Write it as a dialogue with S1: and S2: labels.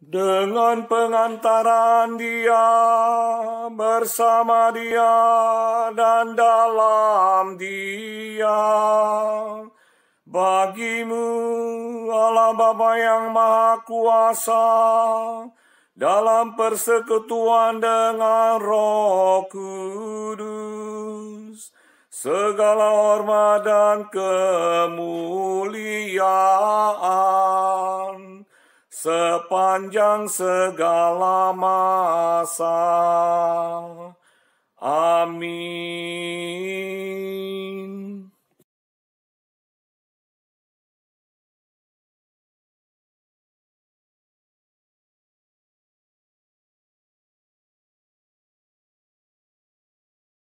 S1: dengan pengantaran dia, bersama dia, dan dalam dia. Bagimu, Allah Bapa yang Maha Kuasa, dalam persekutuan dengan Roh Kudus, segala hormat dan kemuliaan sepanjang segala masa. Amin.